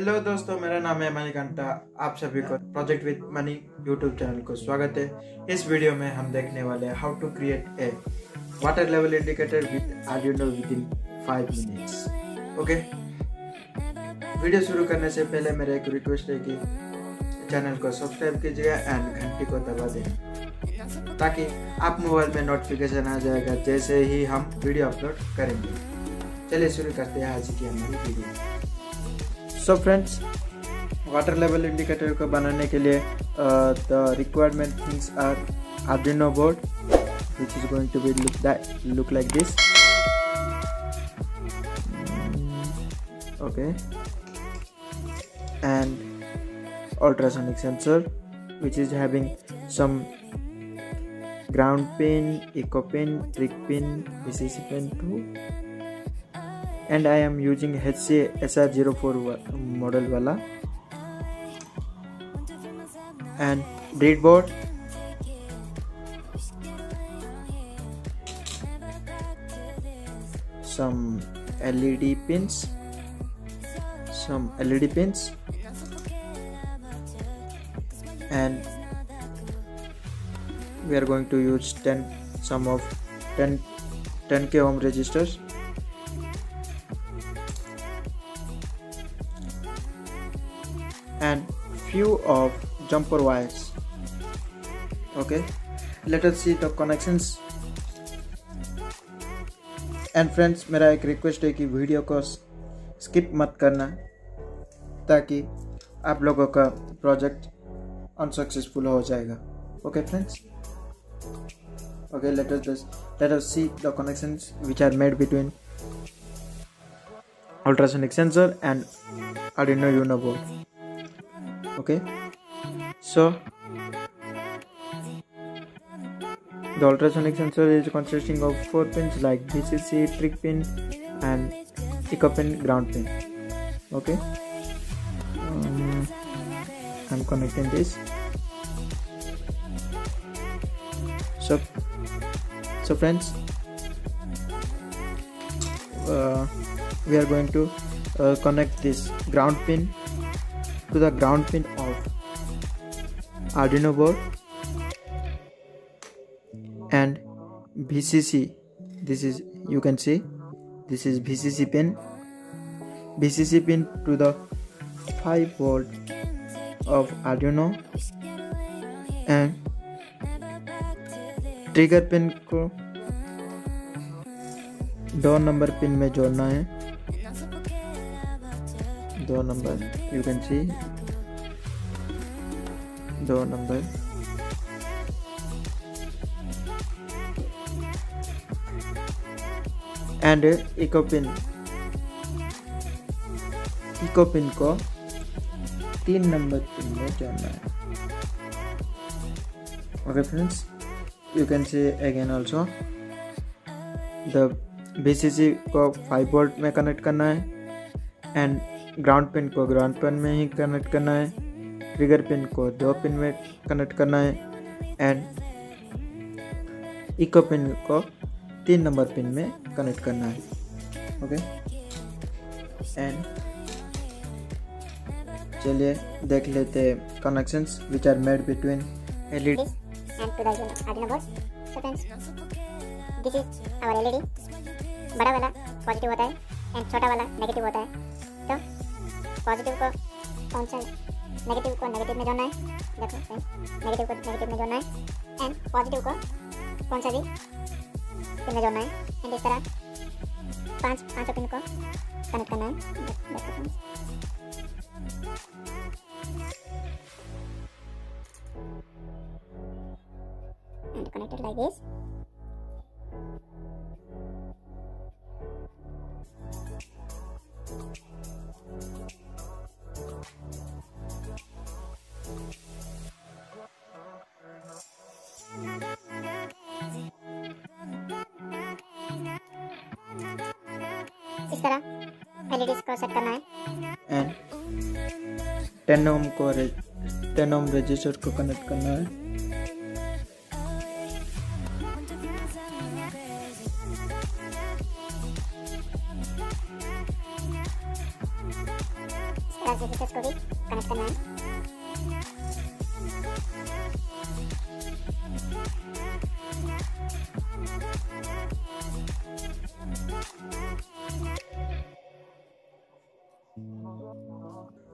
Hello दोस्तों, मेरा नाम है मणिकंठा। आप सभी को project with money YouTube channel को स्वागत है। इस वीडियो में हम देखने वाले हैं how to create a water level indicator with Arduino within five minutes okay video शुरू करने से पहले मेरा एक रिक्वेस्ट है कि चैनल को सब्सक्राइब कीजिएगा एंड घंटी को दबा दें ताकि आप मोबाइल में नोटिफिकेशन आ जाएगा जैसे ही हम वीडियो अपलोड करेंगे। चलिए शुरू करते हैं आज की हमारी video so friends water level indicator को बनाने के लिए the requirement things are Arduino board which is going to be look that look like this okay and ultrasonic sensor which is having some ground pin echo pin trig pin wishes pin two and i am using hca sr04 model wala. And breadboard. Some LED pins. Some LED pins. And we are going to use 10 some of 10 10k ohm resistors and few of jumper wires okay let us see the connections and friends मेरा एक request है कि video को skip मत करना ताकि आप लोगों का प्रोजेक्ट अनसक्सेसफुल हो जाएगा okay friends okay let us just let us see the connections which are made between ultrasonic sensor and arduino uno board okay so The ultrasonic sensor is consisting of four pins like VCC, trick pin, and eco pin, ground pin. Okay, um, I'm connecting this. So, so friends, uh, we are going to uh, connect this ground pin to the ground pin of Arduino board and VCC this is you can see this is VCC pin VCC pin to the 5 volt of Arduino and trigger pin को दो number pin में जोड़ना है दो number. You can see दो number. And echo pin echo pin को तीन number pin में जोड़ना है। Okay friends you can say again also the VCC को फाइव वोल्ट में कनेक्ट करना है। एंड ग्राउंड पिन को ग्राउंड पिन में ही कनेक्ट करना है ट्रिगर पिन को दो पिन में कनेक्ट करना है एंड इको पिन को तीन नंबर पिन में कनेक्ट करना है ओके एंड चलिए देख लेते हैं connections which are made between LED and to the Arduino board. So friends, this is our LED. बड़ा वाला पॉजिटिव होता है एंड छोटा वाला नेगेटिव होता है पॉजिटिव को कौन सा नेगेटिव को नेगेटिव में जोड़ना है। देखो नेगेटिव को नेगेटिव में जोड़ना है। एंड पॉजिटिव को कौन सा भी पिन में जोड़ना है। एंड इस तरह पाँच, पाँचों पिन को कनेक्ट करना है। देखो। And connected like this इस तरह। एलईडीज को सेट करना है। एंड 10 ओम को 10 ओम रजिस्टर को कनेक्ट करना है।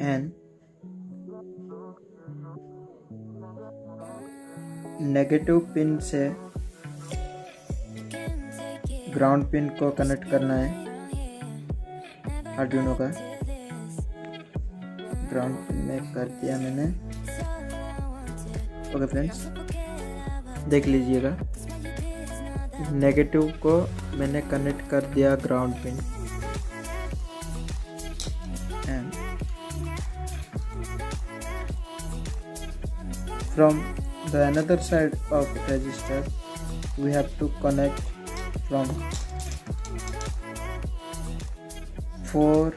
And नेगेटिव पिन से ग्राउंड पिन को कनेक्ट करना है। आर्डुइनो का। ग्राउंड पिन में कर दिया मैंने। ओके फ्रेंड्स देख लीजिएगा। नेगेटिव को मैंने कनेक्ट कर दिया ground pin from the another side of register we have to connect from 4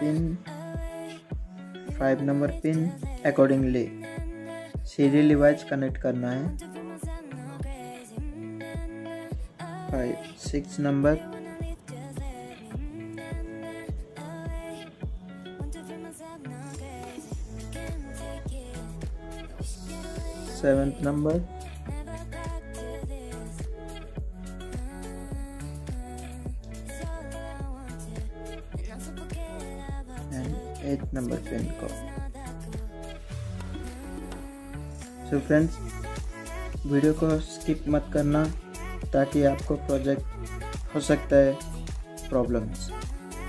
pin 5 number pin accordingly serially wise connect करना है 5 6 number seventh number and eighth number pin को so friends video को skip मत करना ताकि आपको project हो सकता है प्रॉब्लम्स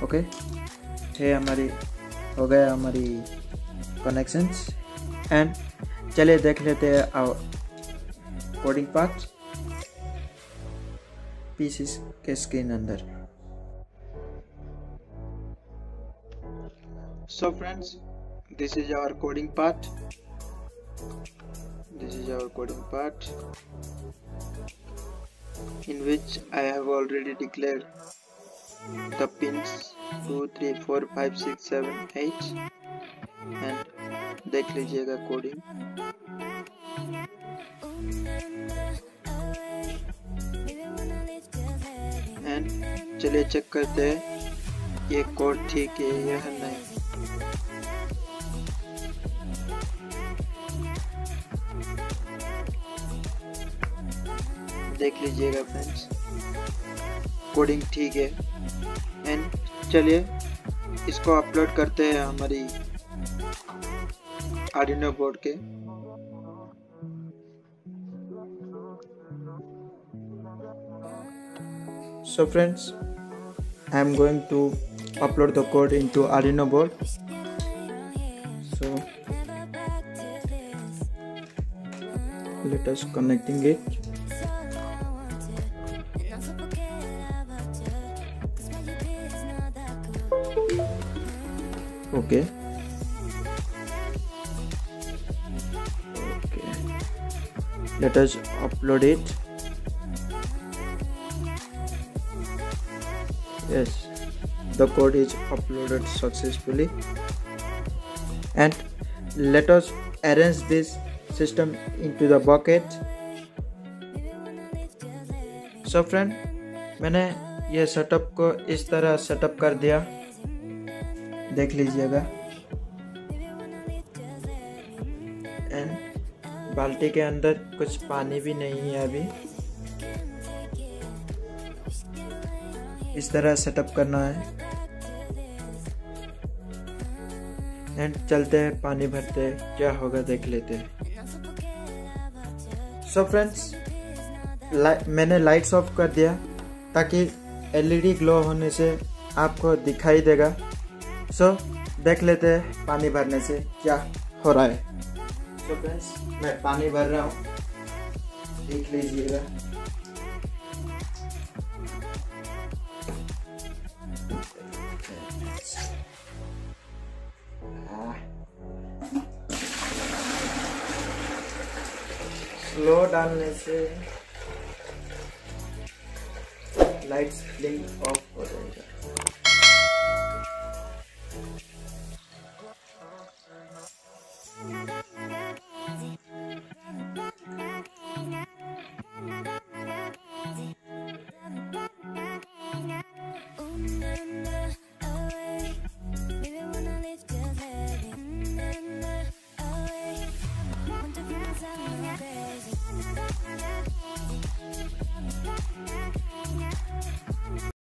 ओके हमारी, हो गया हमारी कनेक्शंस एंड चले देख लेते हैं कोडिंग पार्ट पीसीस के स्क्रीन अंदर. So friends this is our coding part this is our coding part in which I have already declare the pin two three four five six seven eight and देख लीजिएगा coding and चलिए check करते हैं, ये code ठीक है या नहीं। देख लीजिएगा फ्रेंड्स कोडिंग ठीक है। एंड चलिए, इसको अपलोड करते हैं हमारी আরডুইনো বোর্ডকে so friends i am going to upload the code into arduino board. So let us connecting it. Okay. Let us upload it yes the code is uploaded successfully and let us arrange this system into the bucket so friend मैंने ये setup को इस तरह setup कर दिया देख लीजिएगा बाल्टी के अंदर कुछ पानी भी नहीं है अभी। इस तरह सेटअप करना है। एंड चलते हैं पानी भरते हैं क्या होगा देख लेते हैं। सो फ्रेंड्स मैंने लाइट्स ऑफ़ कर दिया ताकि एलईडी ग्लो होने से आपको दिखाई देगा। सो so, देख लेते हैं पानी भरने से क्या हो रहा है। सो फ्रेंड्स मैं पानी भर रहा हूँ। देख लीजिएगा। स्लो डालने से लाइट्स ब्लिंक ऑफ़ हो जाएगा।